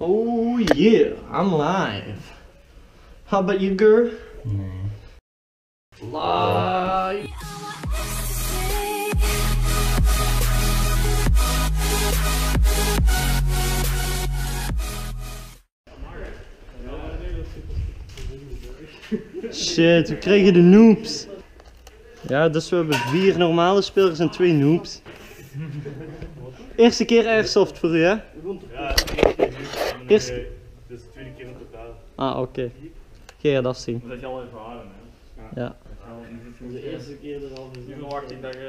Oh yeah, I'm live. How about you, girl? Live. Shit, we kregen de noobs. Ja, dus we hebben vier normale spelers en twee noobs. Eerste keer airsoft voor u, hè? Ja, Eerst- Eerst... Dus de tweede keer in totaal. Ah, oké. Ga je dat zien. Dat je al ervaren, hè. Ja, De eerste keer er al Nu verwacht ik dat je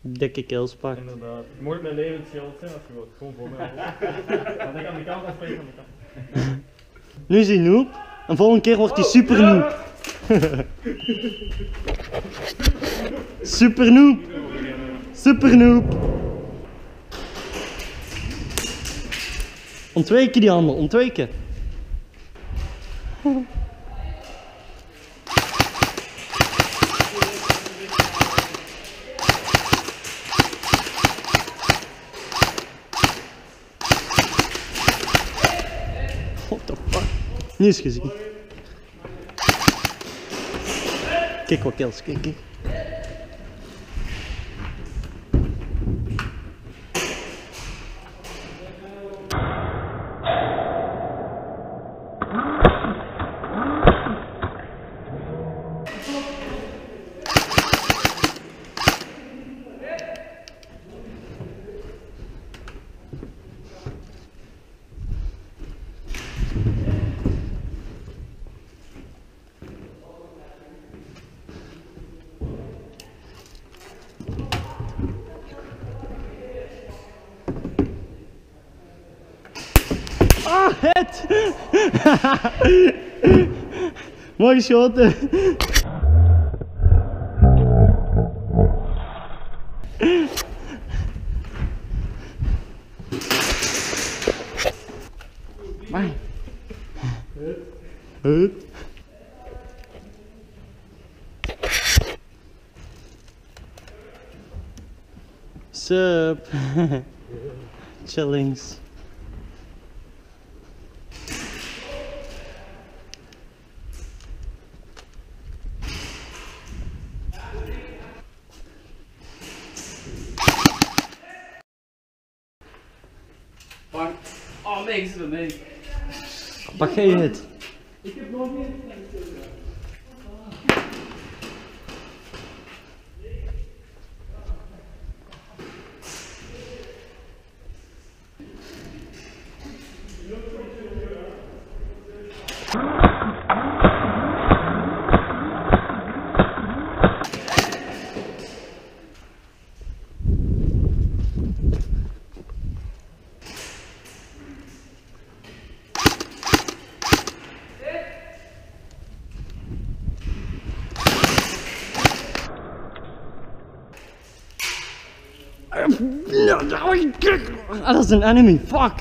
dikke kills pakt. inderdaad... Moet mijn leven schild zijn als je wilt. Gewoon voor mij. Want ik aan de kant afspringen van de kant. Nu is hij noob. En volgende keer wordt hij super noob. super noob. Super noob. Ontwijken die handen, ontwijken. What the fuck? Niet eens gezien. Kijk wat kills, kijk, kijk. Ah, het! Mooi geschoten. Maar. Het. Sup? Chillings. Oh nee, ik zit er mee. Pak jij het? Dat is een enemy, fuck!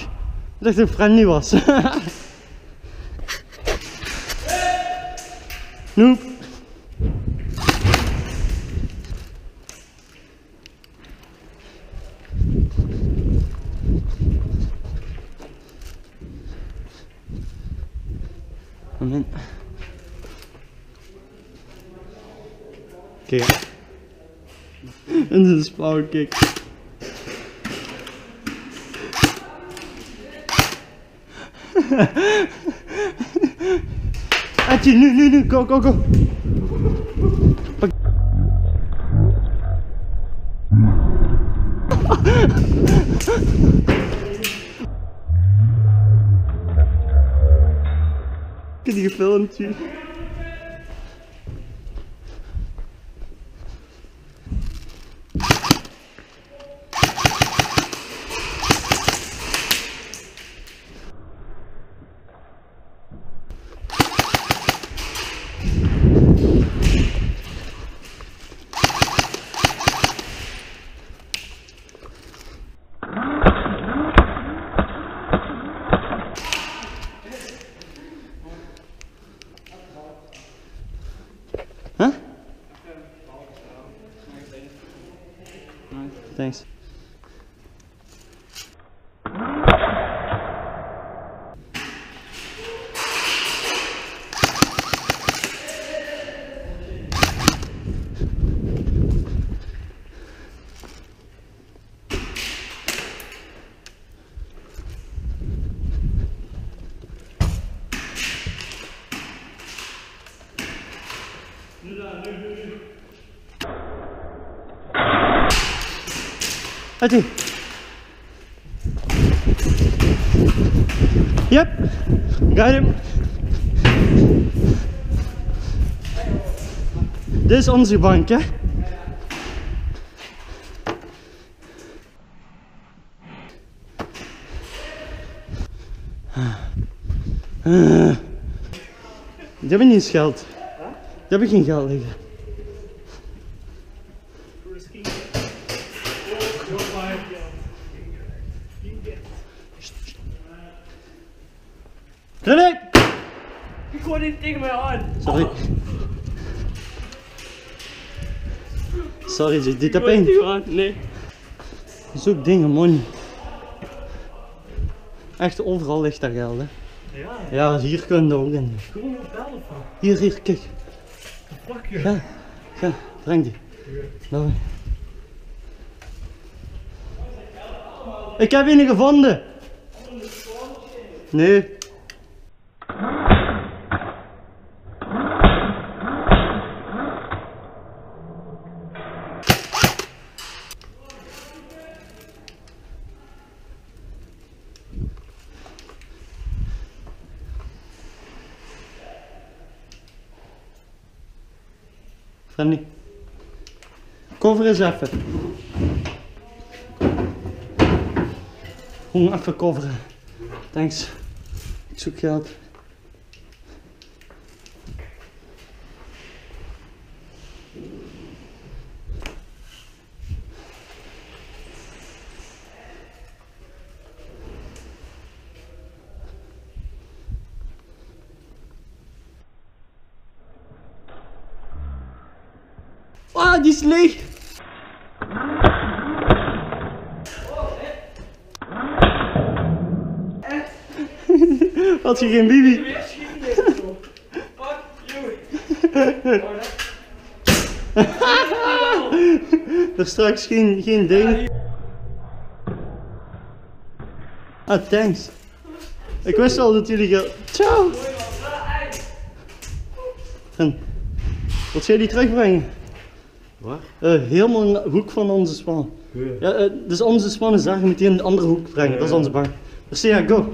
Dat het friendly was. Nope. Amen. Kijk. En dit is power kick. Achi, no, no, no, go, go, go. Can you film too? Thanks. Uit. Yep. Got him. Dit is onze bank, hè? Die hebben niet geld. Die hebben geen geld liggen. Ik gooi dit tegen mij aan. Sorry. Sorry, dit dit aan. Nee. Zoek dingen, man. Echt overal ligt daar geld, hè? Ja, Ja, hier kunnen we ook in. gewoon op bellen van. Hier, hier, kijk. Fuck je. Ga, ga, breng die. Nou. Ik heb een gevonden. Nee. Fanny. Cover eens even. Gewoon even coveren. Thanks. Ik zoek geld. Ah, die is leeg. Had je geen bibi? Er straks geen, geen ding. Ah, thanks. Ik wist al dat jullie geld. Ciao! En, wat jij die terugbrengen? Waar? Eh, helemaal in de hoek van onze span. Ja, eh, dus onze span is daar, je moet die in de andere hoek brengen. Dat is onze bank. Dus ja, go.